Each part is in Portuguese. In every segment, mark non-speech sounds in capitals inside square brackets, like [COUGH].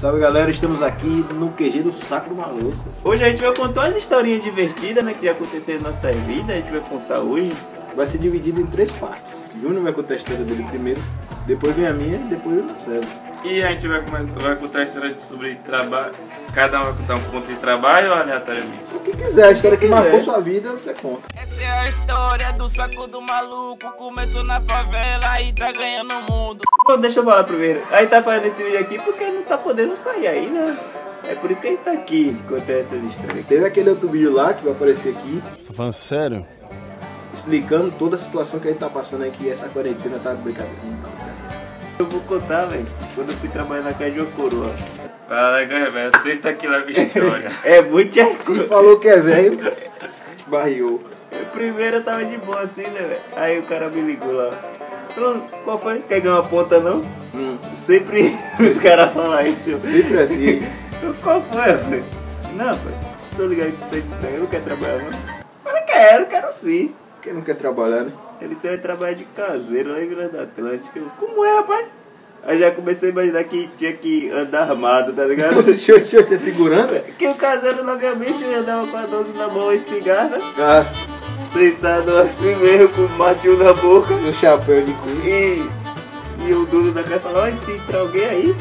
Salve galera, estamos aqui no QG do Saco do Maluco. Hoje a gente vai contar umas historinhas divertidas, né, que aconteceram na nossa vida, a gente vai contar hoje. Vai ser dividido em três partes. Júnior vai contar a história dele primeiro, depois vem a minha, depois o Marcelo. E a gente vai, come- vai contar a história sobre trabalho. Cada um vai contar um ponto de trabalho ou aleatoriamente? O que quiser, a história que quiser. marcou sua vida, você conta. Essa é a história do saco do maluco. Começou na favela e tá ganhando o mundo. Bom, deixa eu falar primeiro. A gente tá fazendo esse vídeo aqui porque não tá podendo sair ainda. É por isso que a gente tá aqui contando essas histórias. Teve aquele outro vídeo lá que vai aparecer aqui, Você tá falando sério? explicando toda a situação que a gente tá passando aqui. Essa quarentena tá brincadeira. Tá. Eu vou contar, velho, quando eu fui trabalhar na casa de uma coroa. Fala, velho, senta aqui lá minha história. [LAUGHS] é muito assim. falou que é velho, barriou. Primeiro eu tava de boa assim, né, velho? Aí o cara me ligou lá. Falou, qual foi? Quer ganhar uma ponta não? Hum, Sempre [LAUGHS] os caras falam isso. sempre assim. Eu, qual foi? Eu falei, não, pai, tô ligado que você tá de emprego, não quer trabalhar não? Eu falei, quero, quero sim. Quem não quer trabalhar, né? Ele só vai trabalhar de caseiro lá em Vila da Atlântica. Eu, como é, rapaz? Aí já comecei a imaginar que tinha que andar armado, tá ligado? [LAUGHS] Ter segurança. que o caseiro, na minha mente, eu andava com a 12 na mão, a espingarda, Ah, sentado assim mesmo, com o matinho na boca. no chapéu de couro. E, e o dono da casa falou, "Ó, se entrar alguém aí,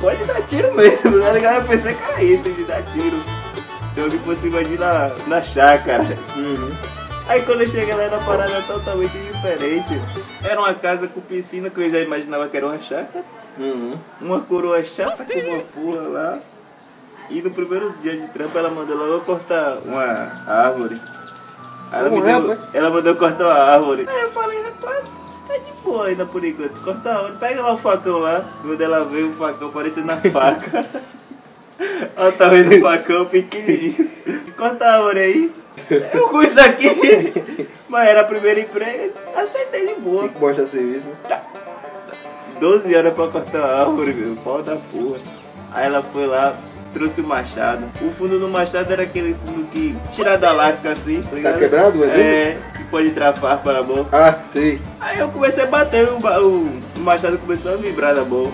pode dar tiro mesmo, tá ligado? Eu pensei que era isso, de dar tiro. Se alguém fosse invadir na, na chácara. Uhum. Aí quando eu cheguei lá era uma parada totalmente diferente. Era uma casa com piscina que eu já imaginava que era uma chácara. Uhum. Uma coroa chata com uma porra lá. E no primeiro dia de trampo ela mandou logo cortar uma árvore. Ela, me deu, ela mandou eu cortar uma árvore. Aí eu falei, rapaz, tá de boa ainda por enquanto. Corta a árvore, pega lá o facão lá. Quando ela veio o facão parecendo na faca. [LAUGHS] Olha o tamanho do facão, pequenininho. Corta a árvore aí. Eu com isso aqui. Mas era primeiro emprego, aceitei de boa. Que mostrar serviço. 12 horas pra cortar a árvore, meu. Pau da porra. Aí ela foi lá, trouxe o machado. O fundo do machado era aquele fundo que tira da lasca assim, tá ligado? quebrado exemplo? É, que pode entrar farpa na mão. Ah, sei. Aí eu comecei a bater, o, o, machado começou a vibrar na mão.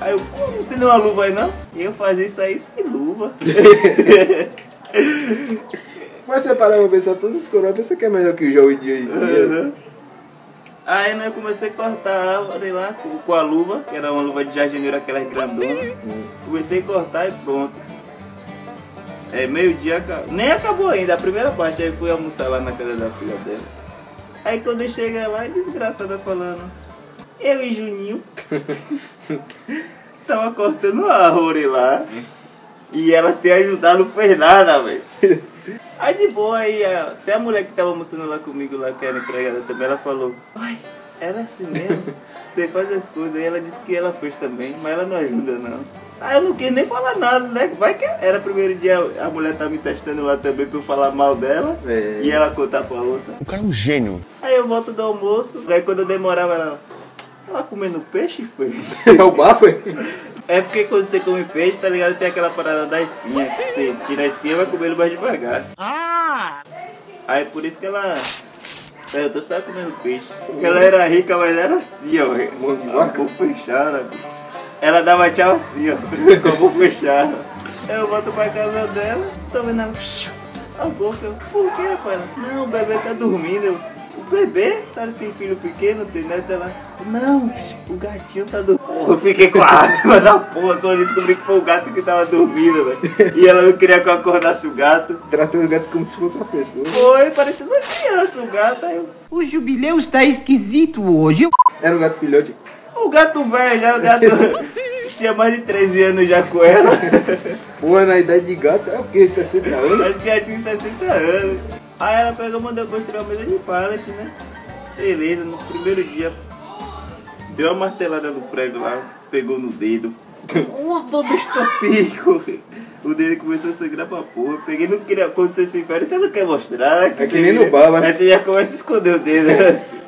Aí eu, pô, não tem nenhuma luva aí não? E eu fazia isso aí sem luva. [LAUGHS] Mas você parar pra pensar, todos os coroas pensa que é melhor que o jogo de hoje. Uhum. Aí né, eu comecei a cortar a árvore lá com, a luva, que era uma luva de jardineiro, aquelas grandonas. Comecei a cortar e pronto. É, meio-dia, nem acabou ainda, a primeira parte, aí fui almoçar lá na casa da filha dela. Aí quando eu cheguei lá, a desgraçada falando, eu e Juninho [LAUGHS] tava cortando a árvore lá. E ela sem ajudar não fez nada, velho. Aí de boa, aí a- até a mulher que tava almoçando lá comigo, lá que era empregada também, ela falou, ai, ela é assim mesmo, [LAUGHS] você faz as coisas, aí ela disse que ela fez também, mas ela não ajuda não. Aí eu não quis nem falar nada, né? Vai que era primeiro dia, a mulher tá me testando lá também pra eu falar mal dela É. e ela contar pra outra. O cara é um gênio. Aí eu volto do almoço, aí quando eu demorava ela. Tava comendo peixe, foi? [LAUGHS] É o bar, foi? [LAUGHS] É porque quando você come peixe, tá ligado? Tem aquela parada da espinha, que você tira a espinha e vai comendo mais devagar. Ah! Aí por isso que ela. Perguntou se tava comendo peixe. Porque ela era rica, mas era assim, ó. Mão de A vaca? boca fechada. Ela dava tchau assim, ó. Com a boca fechada. Aí eu volto pra casa dela, tô vendo ela. A boca, eu, por que, rapaz? Não, o bebê tá dormindo. Eu, o bebê? Tá, tem filho pequeno, tem neto? Ela, não, o gatinho tá dormindo. Eu fiquei com a raiva da porra quando eu descobri que foi o gato que tava dormindo, velho. E ela não queria que eu acordasse o gato. Tratando o gato como se fosse uma pessoa. Foi, parecendo uma criança o gato. Aí eu, O jubileu está esquisito hoje. Era um gato filhote. o gato velho já, o gato [LAUGHS] tinha mais de 13 anos já com ela. Pô, na idade de gato é o quê? 60 anos? Acho que já tinha 60 anos. Aí ela pegou mandou construir uma mesa de pallet, né? Beleza, no primeiro dia deu uma martelada no prego lá, pegou no dedo. Um todo estopico. O dedo começou a sangrar pra porra. Peguei, não queria. Quando você se fere, você não quer mostrar, né? É que nem no baba, né? Aí você já começa a esconder o dedo. Assim. [LAUGHS]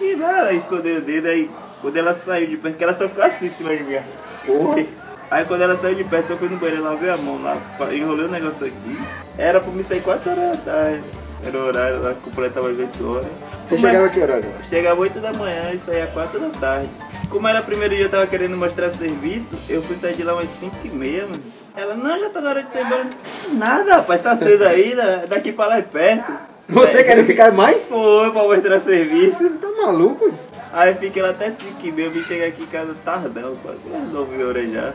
E nada, esconder o dedo aí. Quando ela saiu de perto, que ela só ficou assim em cima de mim. Porra. Aí quando ela saiu de perto, eu fui no banheiro, lavei a mão lá, enrolei o negócio aqui. Era pra me sair 4 horas da tarde. Era o horário lá, completava as 8 horas. Você Como é- chegava a que horário? Chegava 8 da manhã e saía 4 da tarde. Como era o primeiro dia eu tava querendo mostrar serviço, eu fui sair de lá umas 5 e meia, mano. Ela, não, já tá na hora de sair embora. Nada, rapaz, tá cedo ainda, daqui pra lá é perto. Você quer ficar mais? Foi pra mostrar serviço. Tá maluco? Aí fiquei lá até 5 e meia, eu vim chegar aqui em casa tardão, quase umas 9 horas já.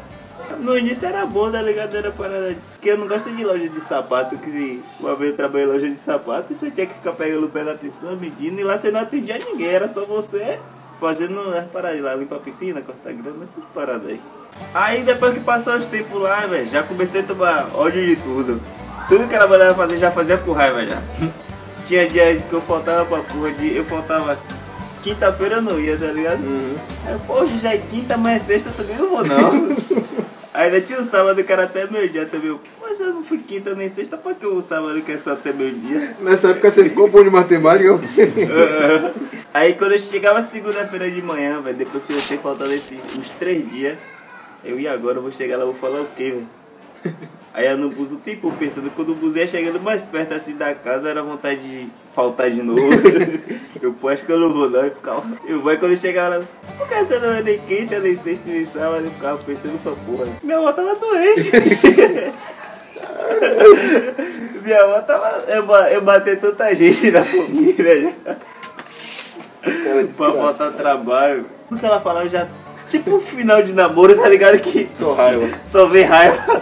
No início era bom, tá ligado? Era parada. Porque eu não gosto de loja de sapato, que uma vez eu trabalhei em loja de sapato e você tinha que ficar pegando o pé da pessoa, medindo, e lá você não atendia ninguém, era só você fazendo as paradas lá, limpar a piscina, cortar grama, essas paradas aí. Aí depois que passou os tempos lá, velho, já comecei a tomar ódio de tudo. Tudo que ela mandava fazer já fazia com raiva já. [LAUGHS] Tinha dia que eu faltava pra porra de. Eu faltava. Quinta-feira eu não ia, tá ligado? Uhum. Aí, pô, hoje já é quinta, amanhã é sexta, eu também não vou não. [LAUGHS] Aí ainda tinha o sábado que era até meio-dia também. Eu, Mas eu não fui quinta nem sexta, pra que o sábado que é só até meio-dia? Nessa época você ficou bom de matemática? [LAUGHS] Aí quando eu chegava segunda-feira de manhã, velho, depois que eu tinha faltado esses, uns três dias, eu ia agora, eu vou chegar lá, vou falar o quê, velho? Aí eu no bus o tempo pensando, quando o bus ia chegando mais perto assim da casa, era vontade de faltar de novo. [LAUGHS] eu, acho que eu não vou não, eu ficava. Eu vou, quando eu chegava lá, por que você não é nem quinta, nem sexta, nem sábado? Eu ficava pensando, pra porra, minha avó tava doente. [LAUGHS] minha avó tava. Eu, eu matei tanta gente na família já. [LAUGHS] Pra botar trabalho. Tudo que ela falava já. Tipo final de namoro, tá ligado? Que Sou raiva. só vem raiva.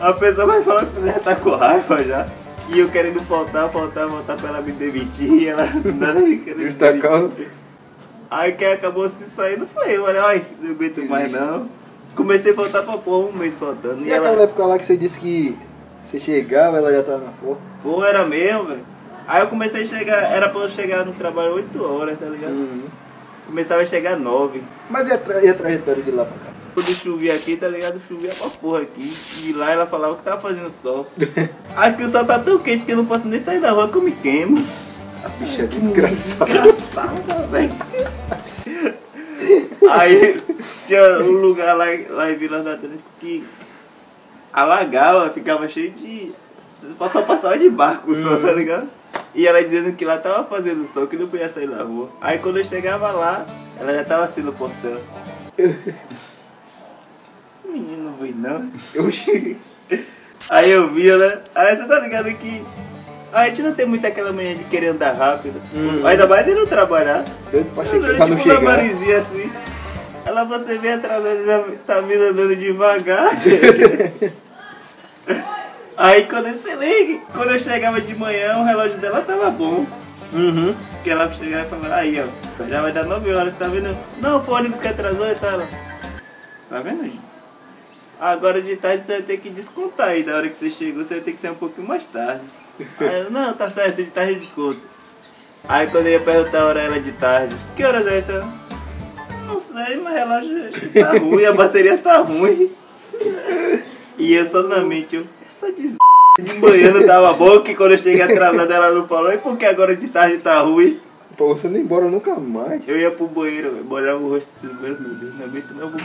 A pessoa vai falar que você já tá com raiva já. E eu querendo faltar, faltar, faltar pra ela me demitir. Ela nada [LAUGHS] me querendo causa. Aí quem acabou se saindo foi eu. Olha, ai, não aguento mais não. Comecei a faltar pra porra, um mês faltando. E E aquela ela, época lá que você disse que você chegava, ela já tava na porra. pô, era mesmo, velho. Aí eu comecei a chegar, era pra eu chegar no trabalho 8 horas, tá ligado? Uhum. Começava a chegar 9. Mas e a, tra- e a trajetória de lá pra cá? Quando chovia aqui, tá ligado? Chovia pra porra aqui. E lá ela falava que tava fazendo sol. [LAUGHS] Aqui o sol tá tão quente que eu não posso nem sair da rua que eu me queimo. A bicha é desgraçada. Desgraçada, velho. Aí tinha um lugar lá, lá em Vila da Atlético que alagava, ficava cheio de. Só passava de barco só, tá ligado? E ela dizendo que lá tava fazendo sol, que não podia sair da rua. Aí quando eu chegava lá, ela já tava assim no portão. [LAUGHS] Não. Eu cheguei. [LAUGHS] Aí eu via, né? Aí você tá ligado que a gente não tem muito aquela manhã de querer andar rápido. Hum. Ainda mais ele não trabalhar. Eu andei pra não tipo chegar. assim. Ela você vem atrasada e tá vindo andando devagar. [LAUGHS] Aí quando você liga, quando eu chegava de manhã, o relógio dela tava bom. Uhum. Porque ela chegava e falava, aí ó, já vai dar 9 horas, tá vendo? Não, foi o ônibus que atrasou e tal. Tá vendo, gente? Agora de tarde você vai ter que descontar aí, da hora que você chegou, você vai ter que ser um pouquinho mais tarde. [LAUGHS] Aí eu, não, tá certo, de tarde eu desconto. Aí quando eu ia perguntar a hora ela de tarde, que horas é essa? Não sei, mas relógio tá [LAUGHS] ruim, a bateria tá ruim. [LAUGHS] E eu só na mente, eu, essa des... de manhã não tava bom, que quando eu cheguei atrasada ela não falou, e por que agora de tarde tá ruim? Pra você não ir embora nunca mais. Eu ia pro banheiro, eu molhava o rosto assim, meu Deus, não aguento não, vou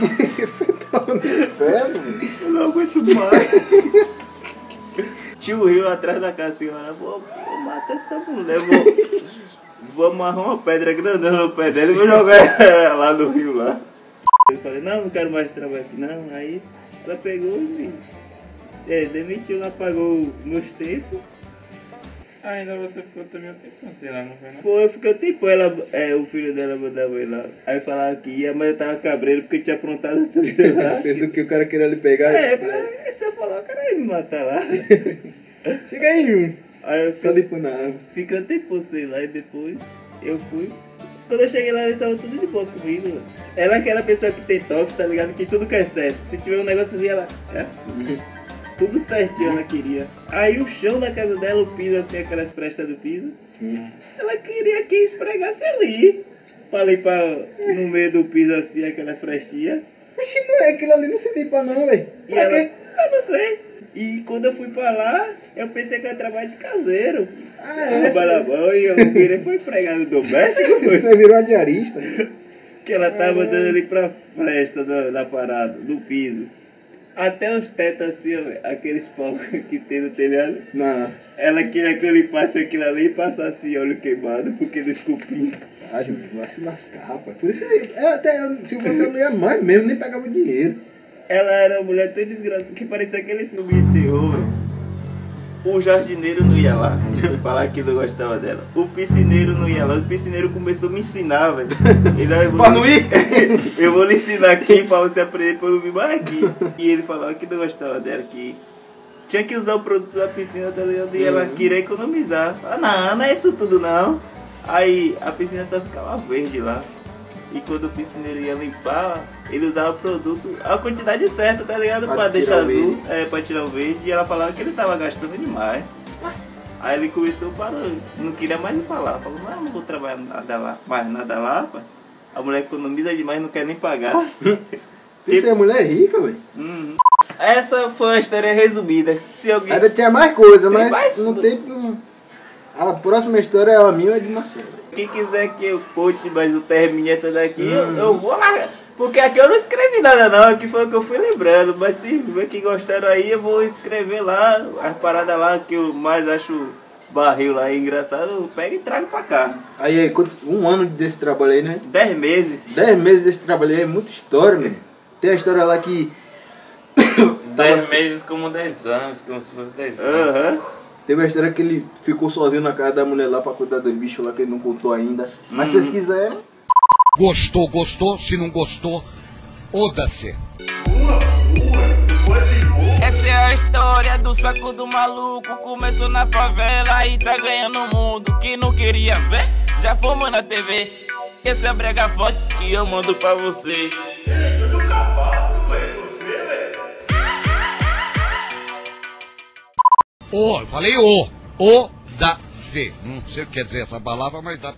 você tava no inferno, mano. Eu não aguento mais. Tinha o rio atrás da casa, assim, eu vou, vou matar essa mulher, vou, vou amarrar uma pedra grandona no pé dela e vou jogar ela lá no rio lá. Eu falei, não, não quero mais trabalhar aqui não. Aí ela pegou e me é, demitiu, apagou meus tempos. Ainda você ficou também um tempo assim lá, não foi não? Foi, ficou tempo ela, é, o filho dela mandava ir lá. Aí falava que ia, mas eu tava cabreiro porque eu tinha aprontado tudo lá. [LAUGHS] Pensou que o cara queria lhe pegar. É, eu falei, "Ah, se eu falar, o cara ia me matar lá. [LAUGHS] Chega aí, Júnior. Aí eu fiquei, ali pro nada. fiquei um tempo sem lá e depois eu fui. Quando eu cheguei lá, eles estavam tudo de boa comigo. Ela é aquela pessoa que tem toque, tá ligado? Que tudo quer certo. Se tiver um negóciozinho, ela é assim. Tudo certinho ela queria. Aí o chão da casa dela, o piso assim, aquelas frestas do piso, ela queria que esfregasse ali. Pra limpar no meio do piso assim, aquela frestinha. Oxi, não é aquilo ali, não se limpa não, velho. E Pra ela, quê? eu não sei. E quando eu fui pra lá, eu pensei que eu ia trabalhar de caseiro. Ah, é? Trabalhar bom e eu virei foi empregado doméstico, [LAUGHS] foi. Você virou uma diarista. Que ela tava dando ali pra fresta da, da parada, do piso. Até os tetos assim, aqueles pau [LAUGHS] que tem no telhado. Não. Ela queria que eu limpasse aquilo ali e passasse óleo queimado, porque não esculpia. Ah, Júnior, vai se lascar, rapaz. Por isso, é, até se você não ia mais mesmo, nem pegava dinheiro. Ela era uma mulher tão desgraçada que parecia aquele filme de terror, velho. O jardineiro não ia lá [LAUGHS] falar que não gostava dela. O piscineiro não ia lá. O piscineiro começou a me ensinar, velho. Ele, "Ah, eu vou- Pra não ir? [LAUGHS] eu vou lhe ensinar aqui pra você aprender pra eu não vir mais aqui. E ele falava que não gostava dela, que tinha que usar o produto da piscina, tá ligado? E ela queria economizar. Ah, não, não é isso tudo não. Aí a piscina só ficava verde lá. E quando o piscineiro ia limpar, ele usava o produto, a quantidade certa, tá ligado? Pra Pra, deixar azul, é, pra tirar o verde. E ela falava que ele tava gastando demais. Aí ele começou a parar, não queria mais pra lá. Falou, não, não vou trabalhar nada lá, mais nada lá, pai. A mulher economiza demais, não quer nem pagar. [LAUGHS] Isso é mulher rica, velho. Uhum. Essa foi a história resumida. Se alguém. Ainda tinha mais coisa, Tem mas mais? não tem. A próxima história é a minha ou a de Marcelo. Quem quiser que eu conte, mas não termine essa daqui, eu, Hum. eu vou lá. Porque aqui eu não escrevi nada não, aqui foi o que eu fui lembrando. Mas se ver que gostaram aí, eu vou escrever lá, as paradas lá que eu mais acho barril lá engraçado, eu pego e trago pra cá. Aí, um ano desse trabalho aí, né? Dez meses. Dez meses desse trabalho aí é muita história, né? Tem a história lá que. [COUGHS] 10 meses como 10 anos, como se fosse 10 anos. Aham. Teve a história que ele ficou sozinho na casa da mulher lá pra cuidar do bicho lá que ele não contou ainda. Mas se vocês quiserem. Gostou, gostou. Se não gostou, oda-se. Essa é a história do saco do maluco. Começou na favela e tá ganhando o mundo. Que não queria ver, já fomos na TV. Esse é a brega forte que eu mando pra você. O, eu falei o. Oda-se. Não sei o que quer dizer essa palavra, mas dá.